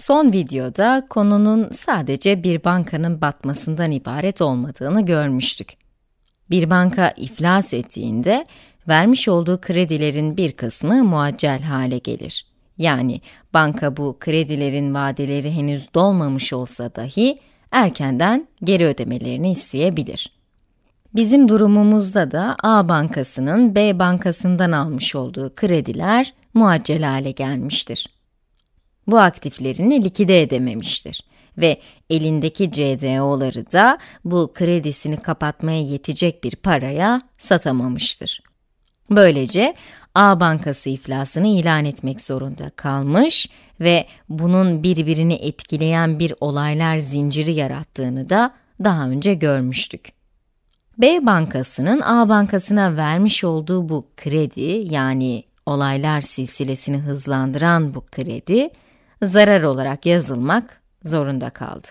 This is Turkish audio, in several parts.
Son videoda konunun sadece bir bankanın batmasından ibaret olmadığını görmüştük. Bir banka iflas ettiğinde vermiş olduğu kredilerin bir kısmı muaccel hale gelir. Yani banka bu kredilerin vadeleri henüz dolmamış olsa dahi erkenden geri ödemelerini isteyebilir. Bizim durumumuzda da A bankasının B bankasından almış olduğu krediler muaccel hale gelmiştir. Bu aktiflerini likide edememiştir ve elindeki CDO'ları da bu kredisini kapatmaya yetecek bir paraya satamamıştır. Böylece A bankası iflasını ilan etmek zorunda kalmış ve bunun birbirini etkileyen bir olaylar zinciri yarattığını da daha önce görmüştük. B bankasının A bankasına vermiş olduğu bu kredi, yani olaylar silsilesini hızlandıran bu kredi, zarar olarak yazılmak zorunda kaldı.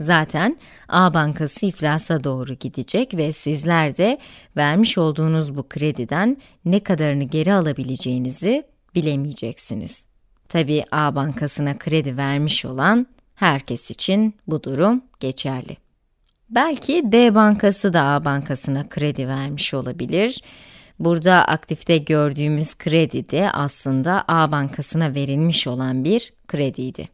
Zaten A bankası iflasa doğru gidecek ve sizler de vermiş olduğunuz bu krediden ne kadarını geri alabileceğinizi bilemeyeceksiniz. Tabi A bankasına kredi vermiş olan herkes için bu durum geçerli. Belki D bankası da A bankasına kredi vermiş olabilir. Burada aktifte gördüğümüz kredi de aslında A bankasına verilmiş olan bir krediydi.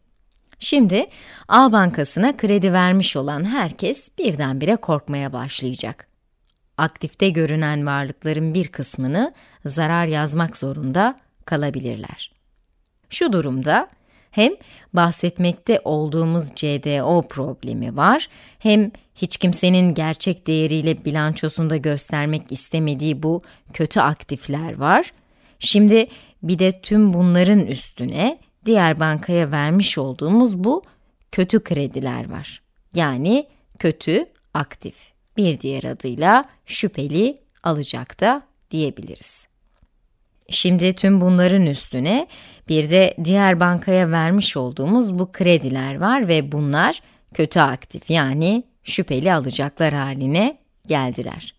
Şimdi A bankasına kredi vermiş olan herkes birdenbire korkmaya başlayacak. Aktifte görünen varlıkların bir kısmını zarar yazmak zorunda kalabilirler. Şu durumda hem bahsetmekte olduğumuz CDO problemi var, hem hiç kimsenin gerçek değeriyle bilançosunda göstermek istemediği bu kötü aktifler var. Şimdi bir de tüm bunların üstüne diğer bankaya vermiş olduğumuz bu kötü krediler var. Yani kötü aktif. Bir diğer adıyla şüpheli alacakta diyebiliriz. Şimdi tüm bunların üstüne bir de diğer bankaya vermiş olduğumuz bu krediler var ve bunlar kötü aktif yani şüpheli alacaklar haline geldiler.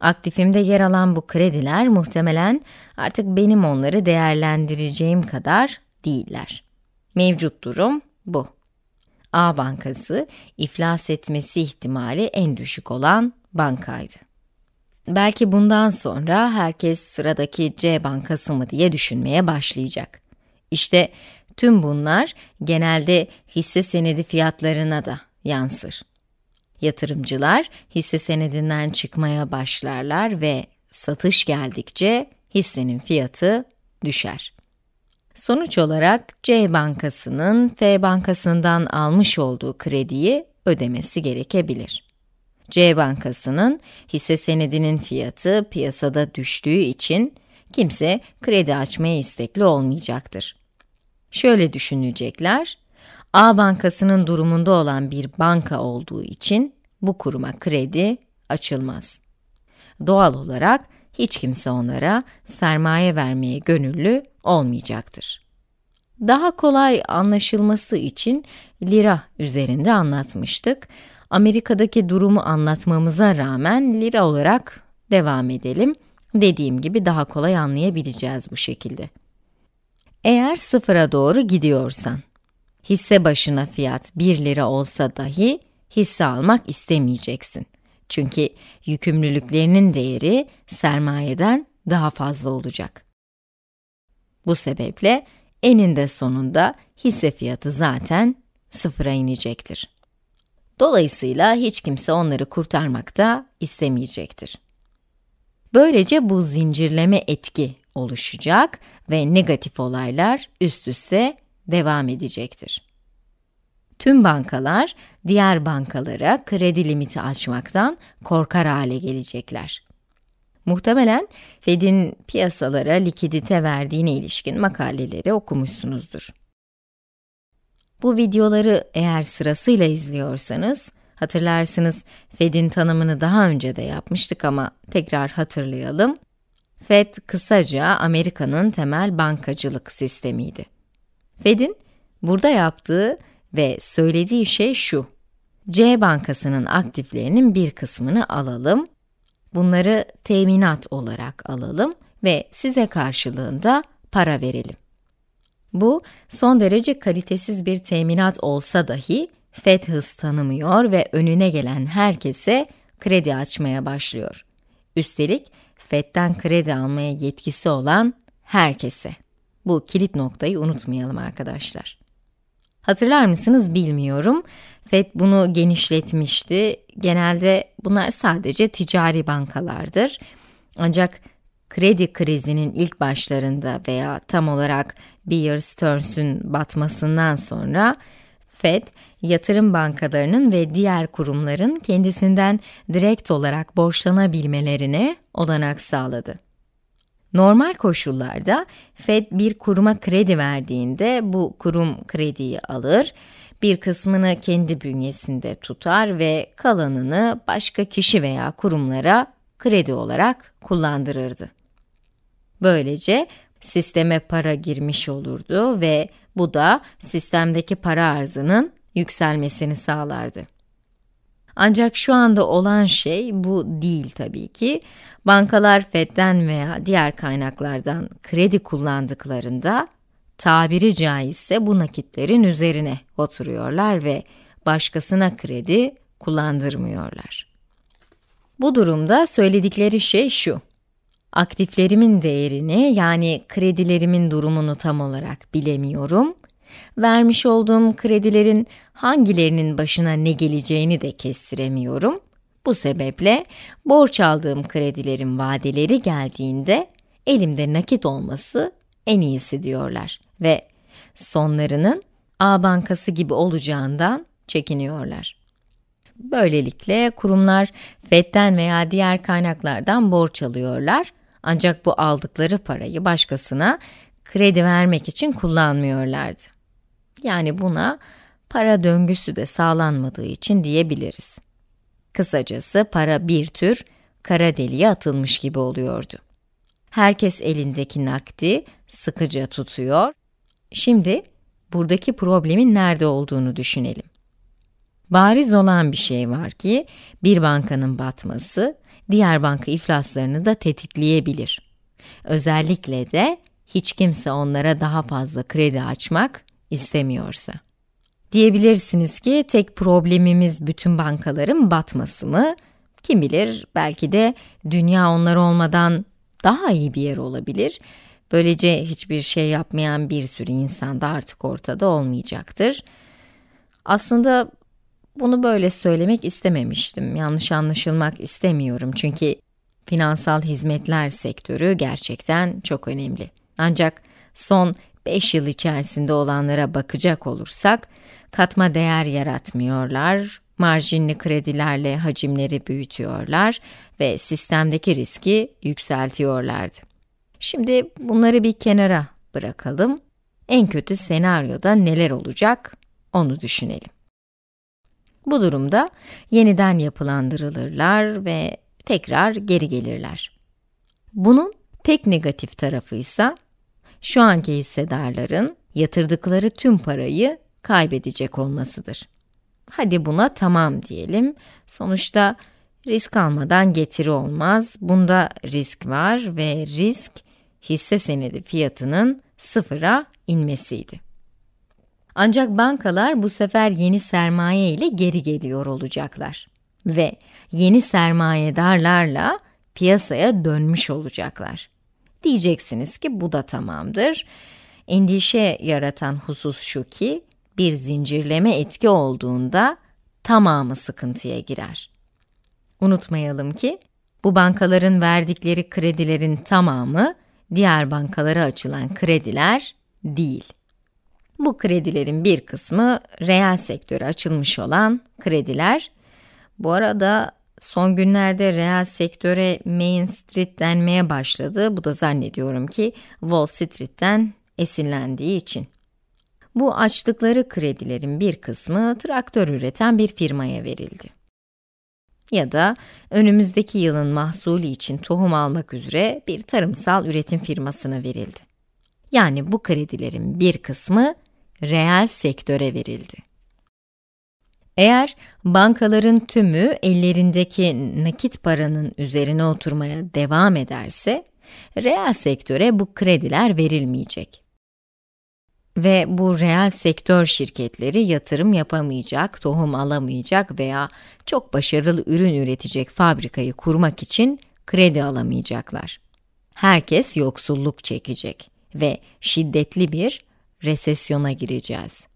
Aktifimde yer alan bu krediler muhtemelen artık benim onları değerlendireceğim kadar değiller. Mevcut durum bu. A bankası iflas etmesi ihtimali en düşük olan bankaydı. Belki bundan sonra herkes sıradaki C bankası mı diye düşünmeye başlayacak. İşte tüm bunlar genelde hisse senedi fiyatlarına da yansır. Yatırımcılar hisse senedinden çıkmaya başlarlar ve satış geldikçe hissenin fiyatı düşer. Sonuç olarak C bankasının F bankasından almış olduğu krediyi ödemesi gerekebilir. C bankasının hisse senedinin fiyatı piyasada düştüğü için kimse kredi açmaya istekli olmayacaktır. Şöyle düşünecekler, A bankasının durumunda olan bir banka olduğu için bu kuruma kredi açılmaz. Doğal olarak hiç kimse onlara sermaye vermeye gönüllü olmayacaktır. Daha kolay anlaşılması için lira üzerinde anlatmıştık. Amerika'daki durumu anlatmamıza rağmen lira olarak devam edelim. Dediğim gibi daha kolay anlayabileceğiz bu şekilde. Eğer sıfıra doğru gidiyorsan, hisse başına fiyat 1 lira olsa dahi hisse almak istemeyeceksin. Çünkü yükümlülüklerinin değeri sermayeden daha fazla olacak. Bu sebeple eninde sonunda hisse fiyatı zaten sıfıra inecektir. Dolayısıyla hiç kimse onları kurtarmakta istemeyecektir. Böylece bu zincirleme etki oluşacak ve negatif olaylar üst üste devam edecektir. Tüm bankalar diğer bankalara kredi limiti açmaktan korkar hale gelecekler. Muhtemelen Fed'in piyasalara likidite verdiğine ilişkin makaleleri okumuşsunuzdur. Bu videoları eğer sırasıyla izliyorsanız, hatırlarsınız Fed'in tanımını daha önce de yapmıştık ama tekrar hatırlayalım. Fed kısaca Amerika'nın temel bankacılık sistemiydi. Fed'in burada yaptığı ve söylediği şey şu. C bankasının aktiflerinin bir kısmını alalım, bunları teminat olarak alalım ve size karşılığında para verelim. Bu, son derece kalitesiz bir teminat olsa dahi, FED hız tanımıyor ve önüne gelen herkese kredi açmaya başlıyor. Üstelik, FED'den kredi almaya yetkisi olan herkese. Bu kilit noktayı unutmayalım arkadaşlar. Hatırlar mısınız bilmiyorum. FED bunu genişletmişti. Genelde bunlar sadece ticari bankalardır. Ancak kredi krizinin ilk başlarında veya tam olarak Bear Stearns'ün batmasından sonra FED, yatırım bankalarının ve diğer kurumların kendisinden direkt olarak borçlanabilmelerine olanak sağladı. Normal koşullarda Fed bir kuruma kredi verdiğinde bu kurum krediyi alır, bir kısmını kendi bünyesinde tutar ve kalanını başka kişi veya kurumlara kredi olarak kullandırırdı. Böylece sisteme para girmiş olurdu ve bu da sistemdeki para arzının yükselmesini sağlardı. Ancak şu anda olan şey bu değil tabii ki. Bankalar FED'den veya diğer kaynaklardan kredi kullandıklarında tabiri caizse bu nakitlerin üzerine oturuyorlar ve başkasına kredi kullandırmıyorlar. Bu durumda söyledikleri şey şu. Aktiflerimin değerini yani kredilerimin durumunu tam olarak bilemiyorum. Vermiş olduğum kredilerin hangilerinin başına ne geleceğini de kestiremiyorum. Bu sebeple borç aldığım kredilerin vadeleri geldiğinde elimde nakit olması en iyisi diyorlar ve sonlarının A bankası gibi olacağından çekiniyorlar. Böylelikle kurumlar FED'den veya diğer kaynaklardan borç alıyorlar ancak bu aldıkları parayı başkasına kredi vermek için kullanmıyorlardı. Yani buna para döngüsü de sağlanmadığı için diyebiliriz. Kısacası para bir tür kara deliğe atılmış gibi oluyordu. Herkes elindeki nakdi sıkıca tutuyor. Şimdi buradaki problemin nerede olduğunu düşünelim. Bariz olan bir şey var ki bir bankanın batması diğer banka iflaslarını da tetikleyebilir. Özellikle de hiç kimse onlara daha fazla kredi açmak istemiyorsa. Diyebilirsiniz ki tek problemimiz bütün bankaların batması mı? Kim bilir belki de dünya onlar olmadan daha iyi bir yer olabilir. Böylece hiçbir şey yapmayan bir sürü insan da artık ortada olmayacaktır. Aslında bunu böyle söylemek istememiştim. Yanlış anlaşılmak istemiyorum çünkü finansal hizmetler sektörü gerçekten çok önemli. Ancak son 5 yıl içerisinde olanlara bakacak olursak, katma değer yaratmıyorlar, marjinli kredilerle hacimleri büyütüyorlar ve sistemdeki riski yükseltiyorlardı. Şimdi bunları bir kenara bırakalım. En kötü senaryoda neler olacak onu düşünelim. Bu durumda yeniden yapılandırılırlar ve tekrar geri gelirler. Bunun tek negatif tarafı ise şu anki hissedarların yatırdıkları tüm parayı kaybedecek olmasıdır. Hadi buna tamam diyelim. Sonuçta risk almadan getiri olmaz. Bunda risk var ve risk hisse senedi fiyatının sıfıra inmesiydi. Ancak bankalar bu sefer yeni sermaye ile geri geliyor olacaklar ve yeni sermayedarlarla piyasaya dönmüş olacaklar. Diyeceksiniz ki bu da tamamdır. Endişe yaratan husus şu ki, bir zincirleme etki olduğunda tamamı sıkıntıya girer. Unutmayalım ki, bu bankaların verdikleri kredilerin tamamı, diğer bankalara açılan krediler değil. Bu kredilerin bir kısmı reel sektöre açılmış olan krediler. Bu arada son günlerde reel sektöre Main Street denmeye başladı. Bu da zannediyorum ki Wall Street'ten esinlendiği için. Bu açtıkları kredilerin bir kısmı traktör üreten bir firmaya verildi. Ya da önümüzdeki yılın mahsulü için tohum almak üzere bir tarımsal üretim firmasına verildi. Yani bu kredilerin bir kısmı reel sektöre verildi. Eğer bankaların tümü ellerindeki nakit paranın üzerine oturmaya devam ederse, reel sektöre bu krediler verilmeyecek. ve bu reel sektör şirketleri yatırım yapamayacak, tohum alamayacak veya çok başarılı ürün üretecek fabrikayı kurmak için kredi alamayacaklar. Herkes yoksulluk çekecek ve şiddetli bir resesyona gireceğiz.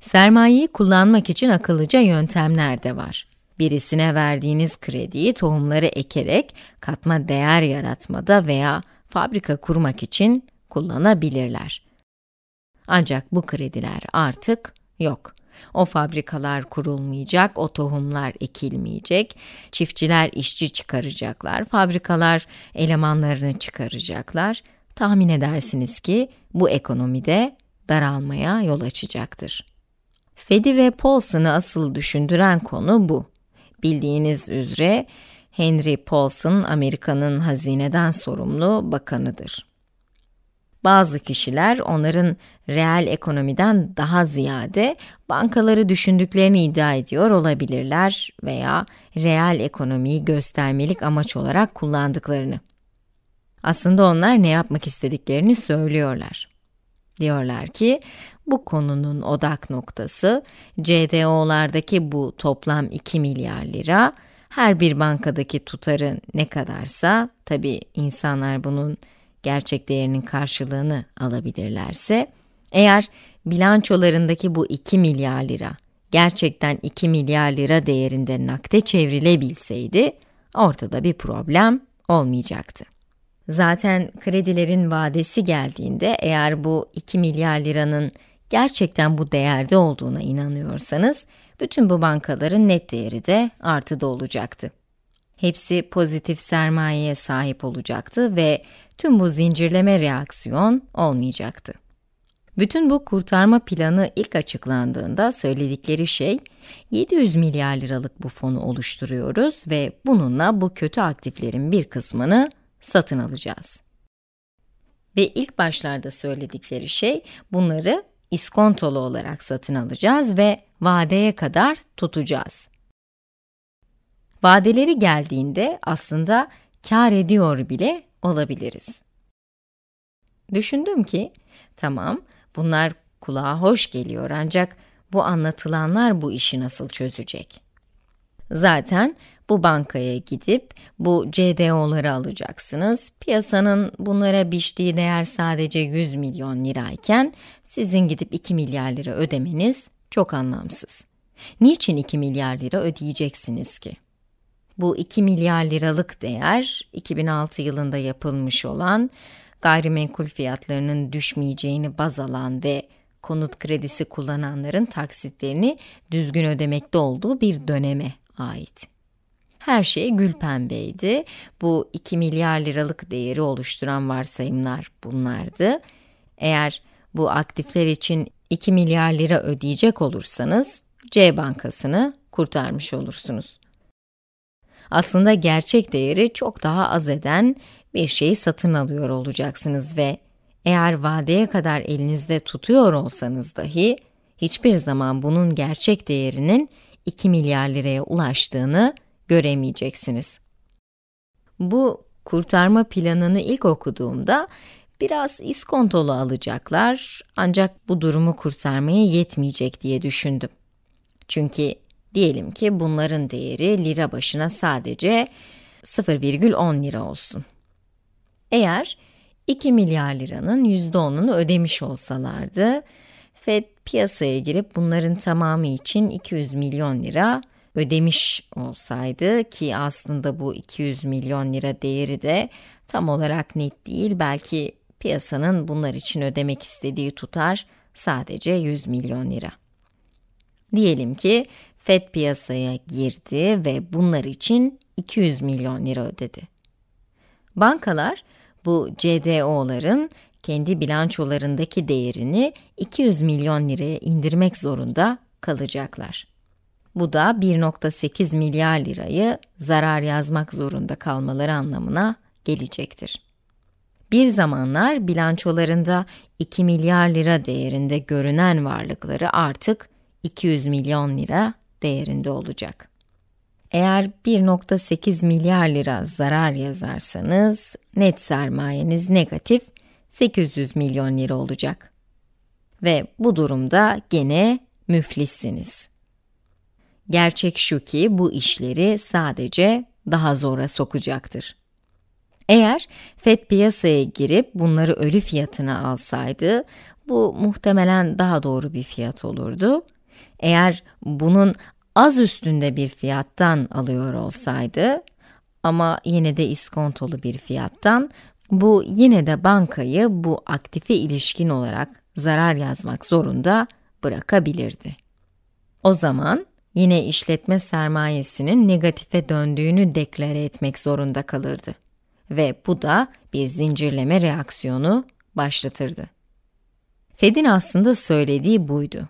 Sermayeyi kullanmak için akıllıca yöntemler de var. Birisine verdiğiniz krediyi tohumları ekerek katma değer yaratmada veya fabrika kurmak için kullanabilirler. Ancak bu krediler artık yok. O fabrikalar kurulmayacak, o tohumlar ekilmeyecek, çiftçiler işçi çıkaracaklar, fabrikalar elemanlarını çıkaracaklar. Tahmin edersiniz ki bu ekonomide daralmaya yol açacaktır. Fedi ve Paulson'ı asıl düşündüren konu bu. Bildiğiniz üzere Henry Paulson Amerika'nın hazineden sorumlu bakanıdır. Bazı kişiler onların reel ekonomiden daha ziyade bankaları düşündüklerini iddia ediyor olabilirler veya reel ekonomiyi göstermelik amaç olarak kullandıklarını. Aslında onlar ne yapmak istediklerini söylüyorlar. Diyorlar ki, bu konunun odak noktası CDO'lardaki bu toplam 2 milyar lira, her bir bankadaki tutarı ne kadarsa, tabi insanlar bunun gerçek değerinin karşılığını alabilirlerse, eğer bilançolarındaki bu 2 milyar lira gerçekten 2 milyar lira değerinde nakde çevrilebilseydi, ortada bir problem olmayacaktı. Zaten kredilerin vadesi geldiğinde eğer bu 2 milyar liranın gerçekten bu değerde olduğuna inanıyorsanız, bütün bu bankaların net değeri de artıda olacaktı. Hepsi pozitif sermayeye sahip olacaktı ve tüm bu zincirleme reaksiyon olmayacaktı. Bütün bu kurtarma planı ilk açıklandığında söyledikleri şey, 700 milyar liralık bu fonu oluşturuyoruz ve bununla bu kötü aktiflerin bir kısmını satın alacağız. Ve ilk başlarda söyledikleri şey, bunları iskontolu olarak satın alacağız ve vadeye kadar tutacağız. Vadeleri geldiğinde aslında kar ediyor bile olabiliriz. Düşündüm ki, tamam bunlar kulağa hoş geliyor ancak bu anlatılanlar bu işi nasıl çözecek? Zaten bu bankaya gidip bu CDO'ları alacaksınız. Piyasanın bunlara biçtiği değer sadece 100 milyon lirayken sizin gidip 2 milyar lira ödemeniz çok anlamsız. Niçin 2 milyar lira ödeyeceksiniz ki? Bu 2 milyar liralık değer 2006 yılında yapılmış olan gayrimenkul fiyatlarının düşmeyeceğini baz alan ve konut kredisi kullananların taksitlerini düzgün ödemekte olduğu bir döneme ait. Her şey gül pembeydi. Bu 2 milyar liralık değeri oluşturan varsayımlar bunlardı. Eğer bu aktifler için 2 milyar lira ödeyecek olursanız C bankasını kurtarmış olursunuz. Aslında gerçek değeri çok daha az eden bir şeyi satın alıyor olacaksınız ve eğer vadeye kadar elinizde tutuyor olsanız dahi hiçbir zaman bunun gerçek değerinin 2 milyar liraya ulaştığını göremeyeceksiniz. Bu kurtarma planını ilk okuduğumda biraz iskontolu alacaklar ancak bu durumu kurtarmaya yetmeyecek diye düşündüm. Çünkü diyelim ki bunların değeri lira başına sadece 0,10 lira olsun. Eğer 2 milyar liranın %10'unu ödemiş olsalardı, Fed piyasaya girip bunların tamamı için 200 milyon lira ödemiş olsaydı ki aslında bu 200 milyon lira değeri de tam olarak net değil belki piyasanın bunlar için ödemek istediği tutar sadece 100 milyon lira. Diyelim ki FED piyasaya girdi ve bunlar için 200 milyon lira ödedi. Bankalar bu CDO'ların kendi bilançolarındaki değerini 200 milyon liraya indirmek zorunda kalacaklar. Bu da 1.8 milyar lirayı zarar yazmak zorunda kalmaları anlamına gelecektir. Bir zamanlar bilançolarında 2 milyar lira değerinde görünen varlıkları artık 200 milyon lira değerinde olacak. Eğer 1.8 milyar lira zarar yazarsanız net sermayeniz negatif 800 milyon lira olacak. Ve bu durumda gene müflissiniz. Gerçek şu ki bu işleri sadece daha zora sokacaktır. Eğer FED piyasaya girip bunları ölü fiyatına alsaydı, bu muhtemelen daha doğru bir fiyat olurdu. Eğer bunun az üstünde bir fiyattan alıyor olsaydı, ama yine de iskontolu bir fiyattan, bu yine de bankayı bu aktife ilişkin olarak zarar yazmak zorunda bırakabilirdi. O zaman yine işletme sermayesinin negatife döndüğünü deklare etmek zorunda kalırdı. Ve bu da bir zincirleme reaksiyonu başlatırdı. Fed'in aslında söylediği buydu.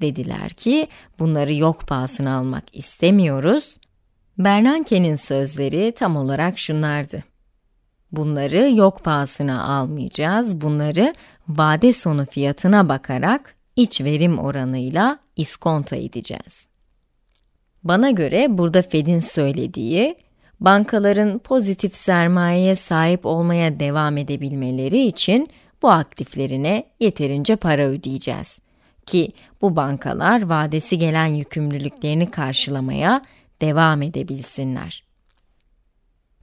Dediler ki bunları yok pahasına almak istemiyoruz. Bernanke'nin sözleri tam olarak şunlardı. Bunları yok pahasına almayacağız, bunları vade sonu fiyatına bakarak iç verim oranıyla iskonto edeceğiz. Bana göre burada Fed'in söylediği, bankaların pozitif sermayeye sahip olmaya devam edebilmeleri için bu aktiflerine yeterince para ödeyeceğiz. Ki bu bankalar vadesi gelen yükümlülüklerini karşılamaya devam edebilsinler.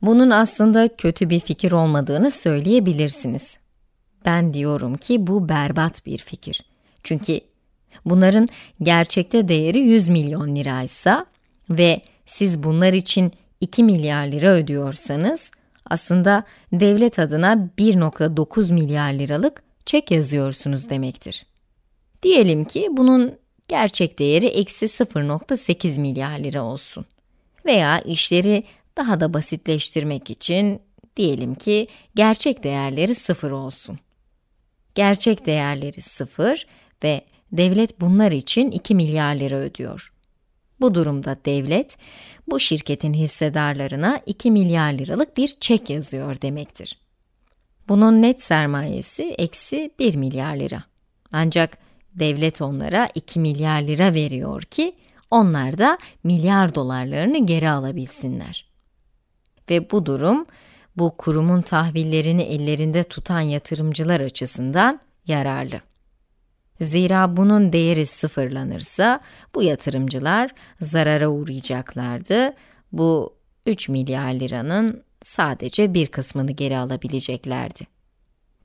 Bunun aslında kötü bir fikir olmadığını söyleyebilirsiniz. Ben diyorum ki bu berbat bir fikir. Çünkü bunların gerçekte değeri 100 milyon liraysa ve siz bunlar için 2 milyar lira ödüyorsanız, aslında devlet adına 1.9 milyar liralık çek yazıyorsunuz demektir. Diyelim ki bunun gerçek değeri eksi 0.8 milyar lira olsun. Veya işleri daha da basitleştirmek için diyelim ki gerçek değerleri 0 olsun. Gerçek değerleri 0 ve devlet bunlar için 2 milyar lira ödüyor. Bu durumda devlet, bu şirketin hissedarlarına 2 milyar liralık bir çek yazıyor demektir. Bunun net sermayesi eksi 1 milyar lira. Ancak devlet onlara 2 milyar lira veriyor ki, onlar da milyar dolarlarını geri alabilsinler. Ve bu durum, bu kurumun tahvillerini ellerinde tutan yatırımcılar açısından yararlı. Zira bunun değeri sıfırlanırsa bu yatırımcılar zarara uğrayacaklardı. Bu 3 milyar liranın sadece bir kısmını geri alabileceklerdi.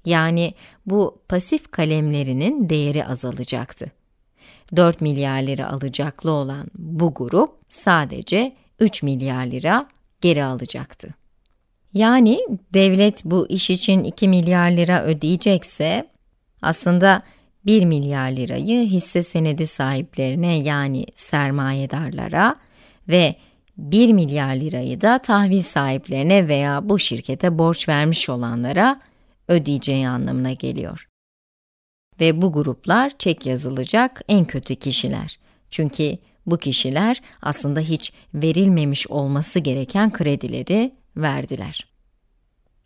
Yani bu pasif kalemlerinin değeri azalacaktı. 4 milyar lira alacaklı olan bu grup sadece 3 milyar lira geri alacaktı. Yani devlet bu iş için 2 milyar lira ödeyecekse aslında 1 milyar lirayı hisse senedi sahiplerine yani sermayedarlara ve 1 milyar lirayı da tahvil sahiplerine veya bu şirkete borç vermiş olanlara ödeyeceği anlamına geliyor. Ve bu gruplar çek yazılacak en kötü kişiler. Çünkü bu kişiler aslında hiç verilmemiş olması gereken kredileri verdiler.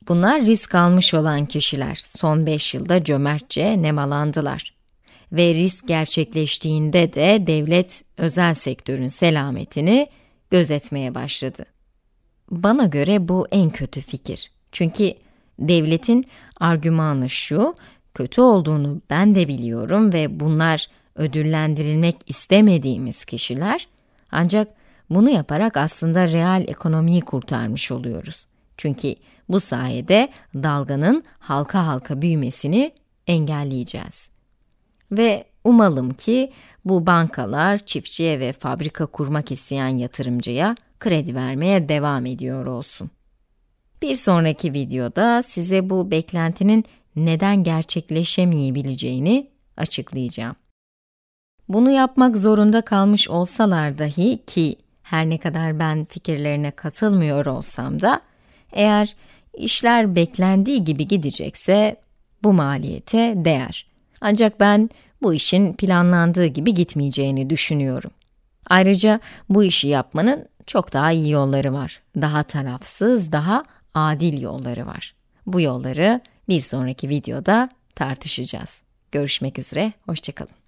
Bunlar risk almış olan kişiler son 5 yılda cömertçe nemalandılar. Ve risk gerçekleştiğinde de devlet özel sektörün selametini gözetmeye başladı. Bana göre bu en kötü fikir. Çünkü devletin argümanı şu, kötü olduğunu ben de biliyorum ve bunlar ödüllendirilmek istemediğimiz kişiler, ancak bunu yaparak aslında reel ekonomiyi kurtarmış oluyoruz. Çünkü bu sayede dalganın halka halka büyümesini engelleyeceğiz. Ve umalım ki bu bankalar çiftçiye ve fabrika kurmak isteyen yatırımcıya kredi vermeye devam ediyor olsun. Bir sonraki videoda size bu beklentinin neden gerçekleşemeyebileceğini açıklayacağım. Bunu yapmak zorunda kalmış olsalar dahi ki her ne kadar ben fikirlerine katılmıyor olsam da eğer işler beklendiği gibi gidecekse bu maliyete değer. Ancak ben bu işin planlandığı gibi gitmeyeceğini düşünüyorum. Ayrıca bu işi yapmanın çok daha iyi yolları var. Daha tarafsız, daha adil yolları var. Bu yolları bir sonraki videoda tartışacağız. Görüşmek üzere, hoşçakalın.